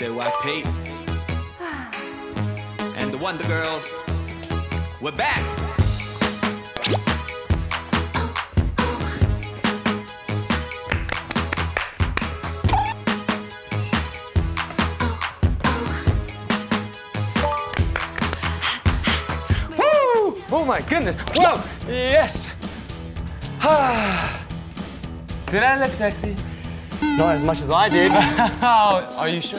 JYP. and the Wonder Girls. We're back. Woo! Oh my goodness. Whoa! Yes! did I look sexy? Not as much as I did. Oh, are you sure?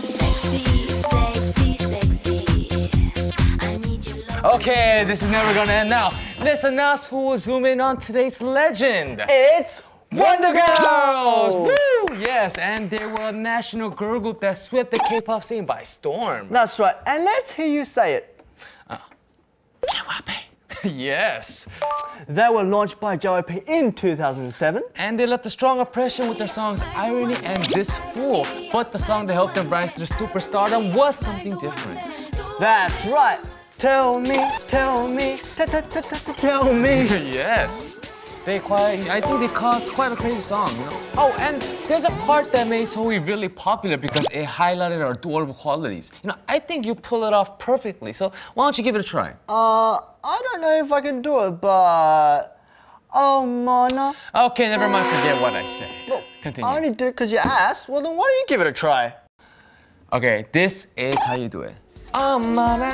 sexy, sexy, sexy. I need your love. Okay, this is never gonna end now. Let's announce who will zoom in on today's legend. it's Wonder Girls! Woo! Yes, and they were a national girl group that swept the K-pop scene by storm. That's right, and let's hear you say it. Uh, yes. They were launched by JYP in 2007. And they left a strong impression with their songs Irony and This Fool. But the song that helped them rise to superstardom was something different. That's right. Tell me, tell me, t- t- t- tell me. yes. They quite, I think they caused quite a crazy song, you know? Oh, and there's a part that made Zoe really popular because it highlighted our adorable qualities. You know, I think you pull it off perfectly, so why don't you give it a try? Uh, I don't know if I can do it, but oh, Mana. Okay, never mind, forget what I said. Look, Continue. I only did it because you asked. Well, then why don't you give it a try? Okay, this is how you do it. 엄마나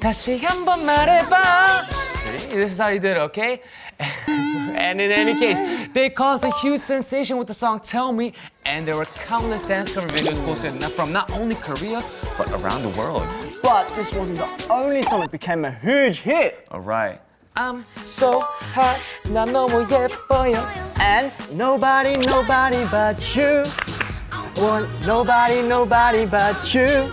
다시 한번 말해봐. See, this is how you do it, okay? and in any case, they caused a huge sensation with the song "Tell Me," and there were countless dance cover videos posted not from not only Korea but around the world. But this wasn't the only song that became a huge hit. All right. I'm so hot, 난 너무 예뻐요. And nobody, nobody but you. Want nobody, nobody but you.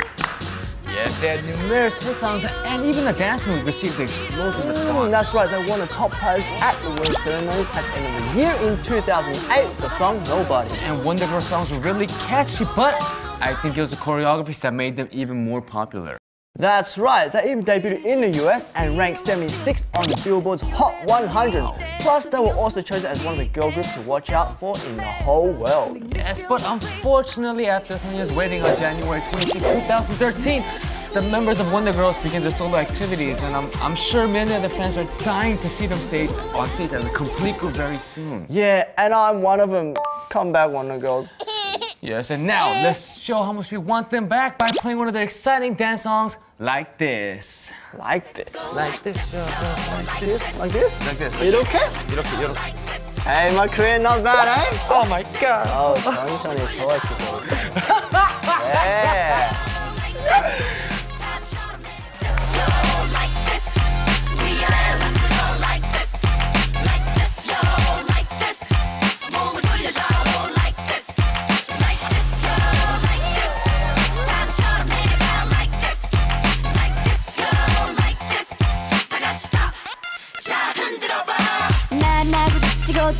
Had numerous hit songs, and even the dance move received the explosive Mm, response. that's right, they won a top prize at the World Ceremonies at the end of the year in 2008 with the song Nobody. and Wonder Girl songs were really catchy, but I think it was the choreographies that made them even more popular. That's right, they even debuted in the US and ranked 76 on the Billboard's Hot 100. Plus, they were also chosen as one of the girl groups to watch out for in the whole world. Yes, but unfortunately, after some years waiting on January 26, 2013, the members of Wonder Girls began their solo activities, and I'm, I'm sure many of the fans are dying to see them stage on stage as a complete group very soon. Yeah, and I'm one of them. Come back, Wonder Girls. Yes, and now let's show how much we want them back by playing one of their exciting dance songs like this. Like this. Like this, like This? Like this? Like this. 이렇게? 이렇게, 이렇게. Hey, my Korean not bad, eh? Oh my god. 어, 정선이 좋아했어. 예.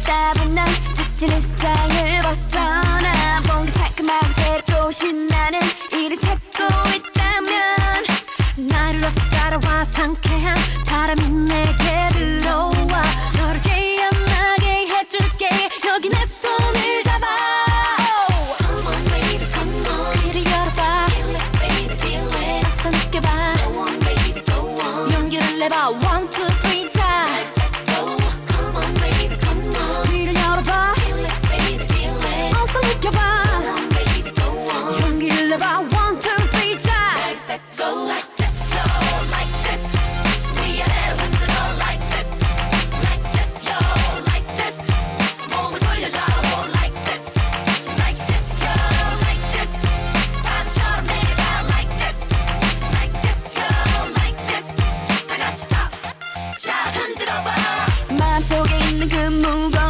따분 난 지친 일상을 벗어나 뭔가 상큼하고 새롭고 신나는 일을 찾고 있다면 나를 어서 따라와. 상쾌한 바람이 내게 들어와. 너를 깨어나게 해줄게. 여기 내 손을 잡아. Come on baby come on 귀를 열어봐. Feel it baby feel it. 어서 느껴봐. Go on baby go on 용기를 내봐 个梦